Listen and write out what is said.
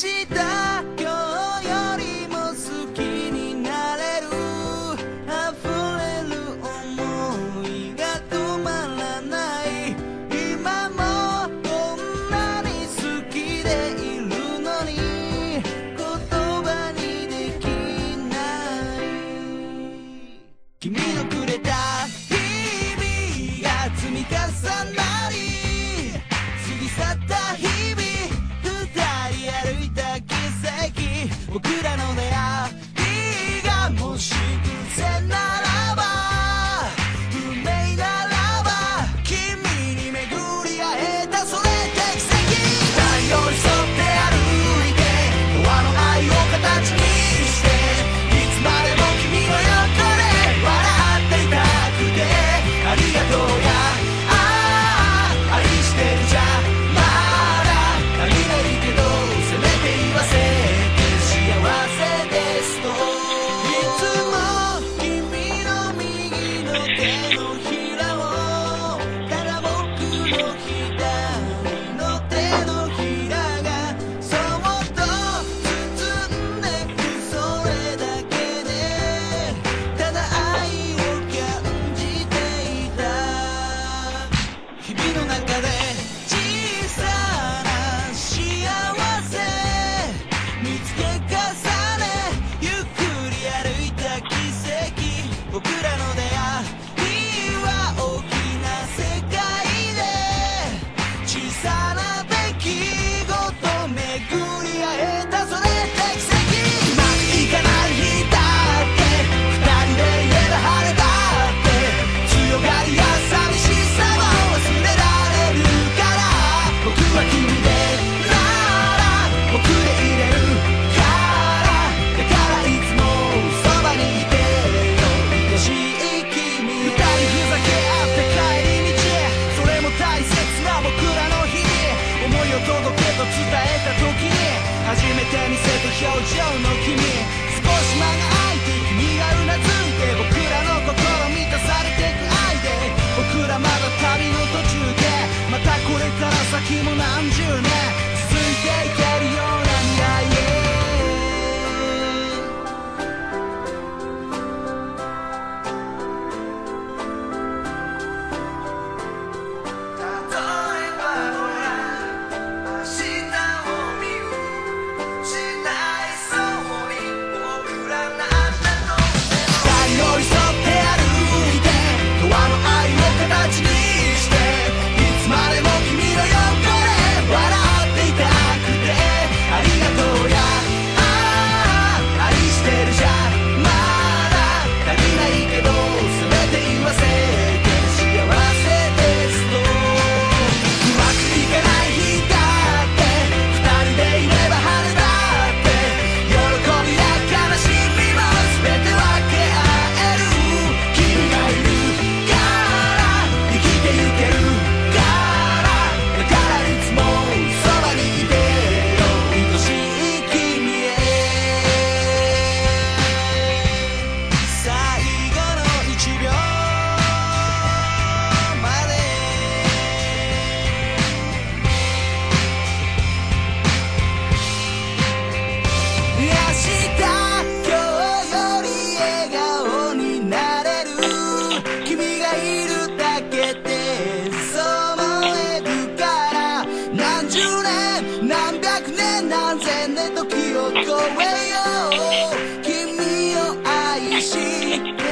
te dar. Ooh. 小将 Thank you.